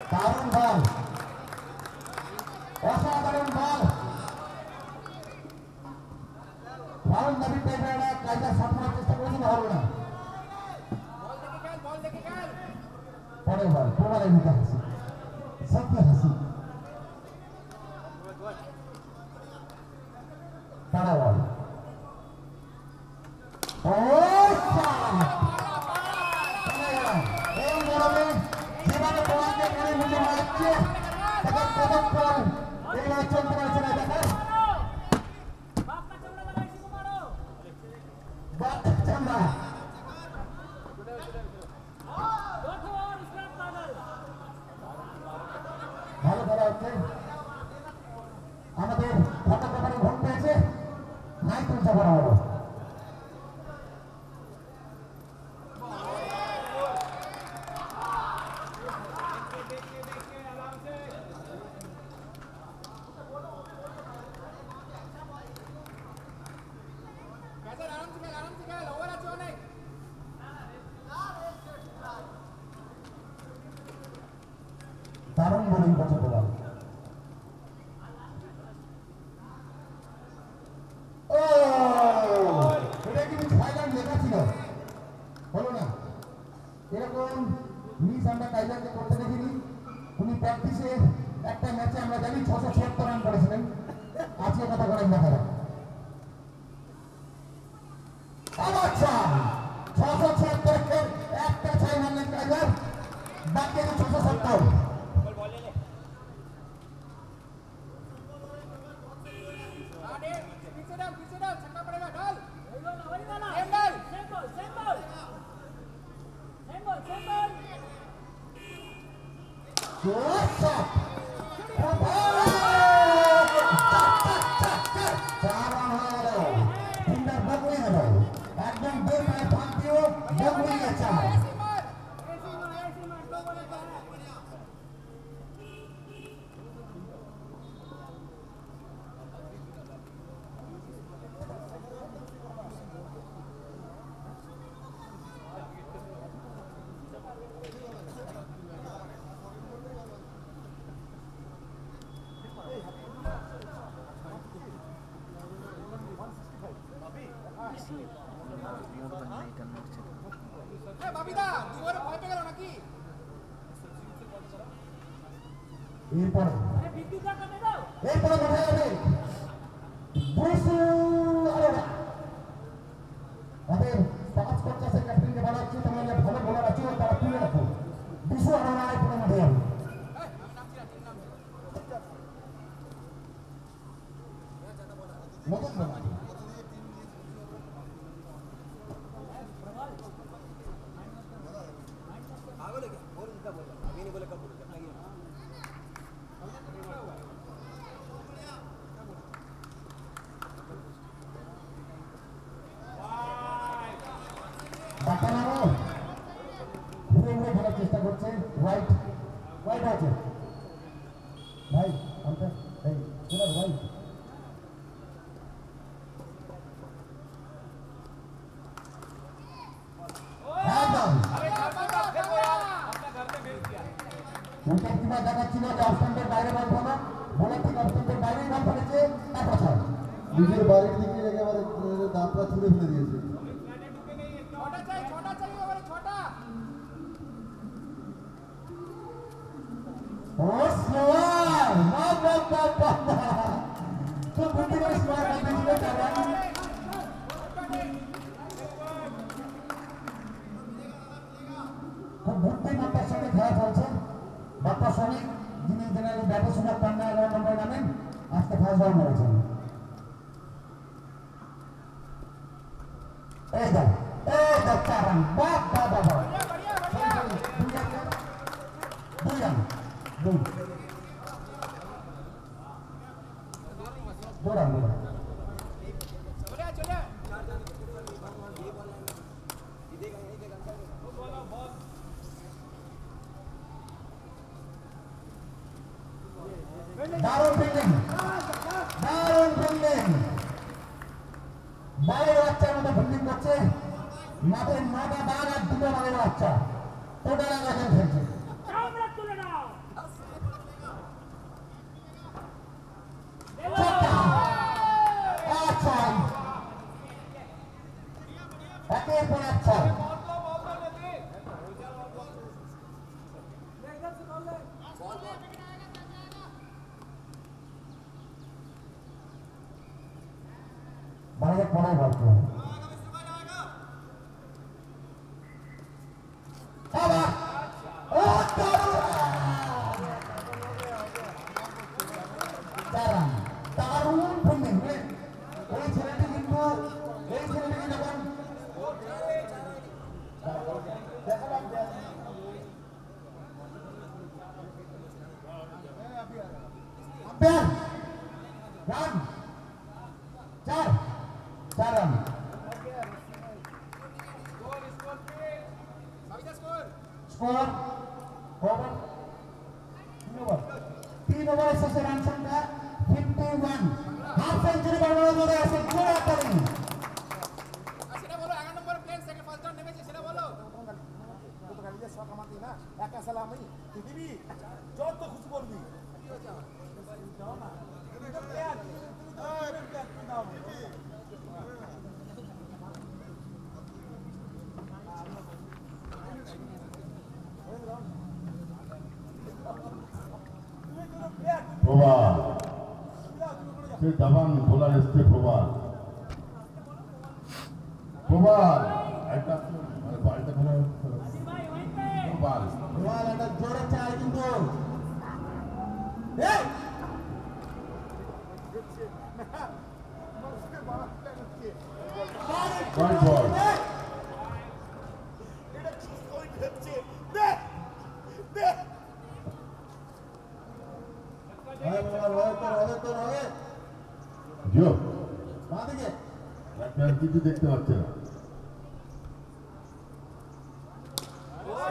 দারুণ বল অসাধারণ বল ভারত নবীন টাইপের কায়দা শট মারার চেষ্টা করেছিল হবে না পরের বল পরের মুখে হাসি সত্যি হাসি তারা বল ও टीम से बना होगा 다른 분이 먼저 보라. एकदम दुई महिना গেছে এরপরে এরপরে দেখা যাবে ব্রুসু নিজের বাড়ির দিকে একেবারে দাঁতটা ছুঁড়ে ফেলে দিয়েছে। বুদ্ধি করে স্লোয়ার করতে ছিল তারা খুব বুদ্ধিমত্তার সঙ্গে খেলা চলছে যিনি জেনারেল ব্যাটে সুযোগ পান না এগারো নম্বর নামেন আজকে ফার্স্ট বল মেরেছেন এই দেখ এই দেখ মাঠের स्कोर ओवर ओवर तीन ओवर इससे रन संख्या 51 हाफ सेंचुरी बनाने के लिए गुड आफ्टरनून দাবান বোলার এসছে প্রবাল। প্রবাল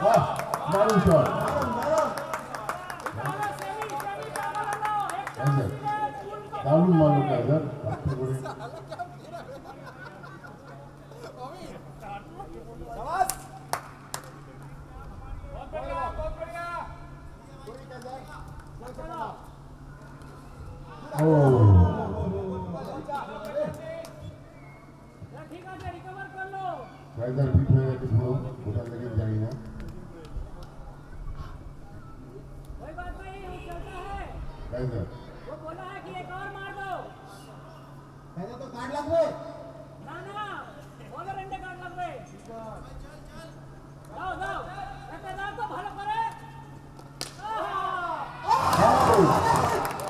Marushol. दारुण मालूम है सर ठीक है रिकवर कर लो फायदा भी फायदा किसी को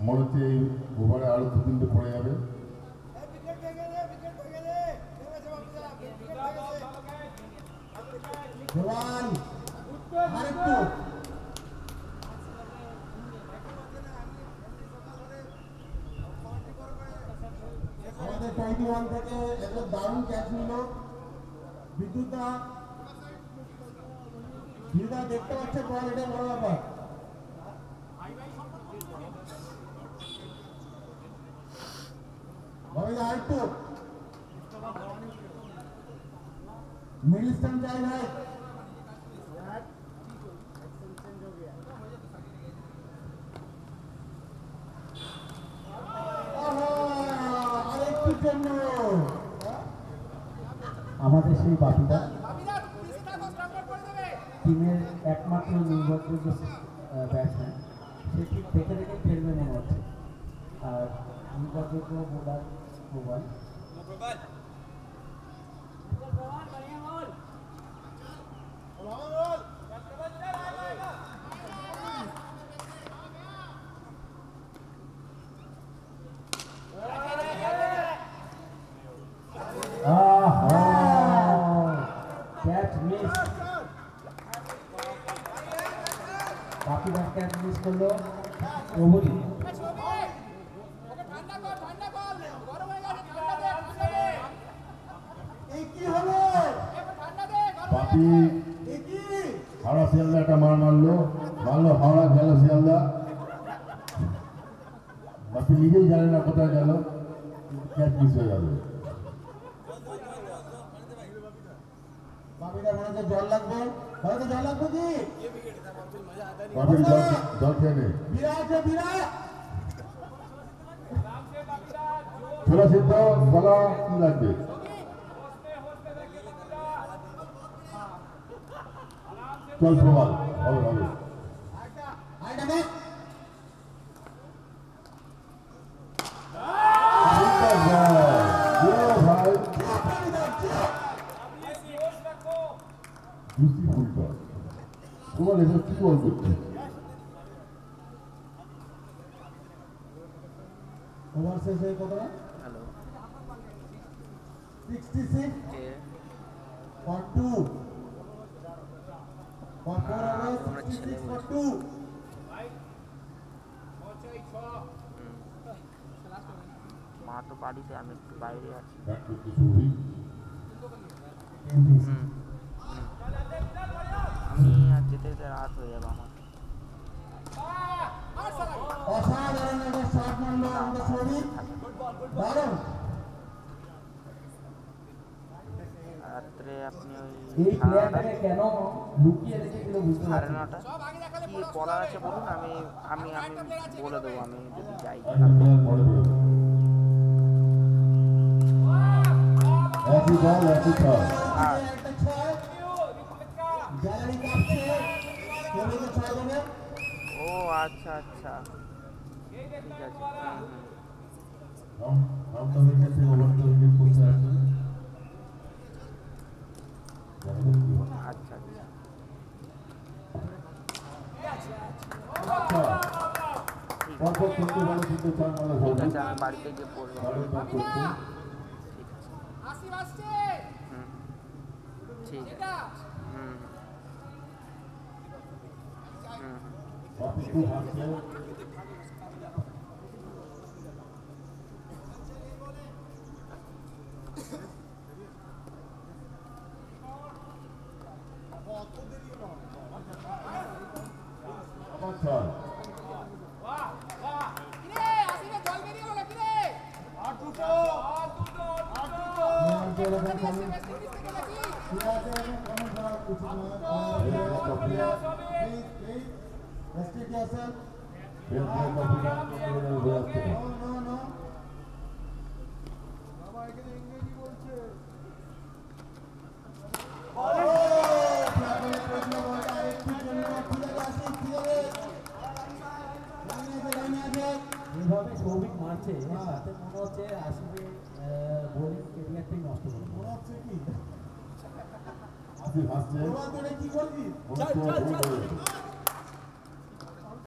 মনে হচ্ছে এই ওভারে আরও দু তিনটে পড়ে যাবে দারুণ দেখতে পাচ্ছে বল বড় ব্যাপার। আমাদের সেই বাপিদা। থাকো টিমের একমাত্র নির্ভরযোগ্য ব্যাটসম্যান সে ঠিক দেখে দেখে খেলবে মনে হচ্ছে আর নির্ভরযোগ্য bowler mùng bắn một bắn Hãy subscribe cho kênh Ghiền Mì Gõ Để không bỏ lỡ những video hấp dẫn পাতি হাওড়া শিয়ালদা একটা মার মারলো। মারলো হাওড়া গেল শিয়ালদা। বাপি নিজেই জানে না কোথায় গেল। ক্যাচ মিস হয়ে গেল জল লাগবে। জল লাগবে কি? সিদ্ধ বলা কি লাগবে? Tuan, semua, awak ambil. 66 মা তো বাড়িতে আমি একটু বাইরে আছি। এই হ্যাঁ, প্লেয়ারটাকে কেন লুকিয়ে রেখেছিল বুঝতে পারছি না। কি বলার আছে বলুন? আমি আমি আমি বলে দেবো আমি যদি যাই। Every ball, হ্যাঁ। ও আচ্ছা আচ্ছা। ঠিক আছে। বাড়িতে গিয়ে ঠিক আছে। হুম স্থল Please, please, restrict yourself. ফার্স্টে ফার্স্টে তোমাদের কি করবি চল চল চল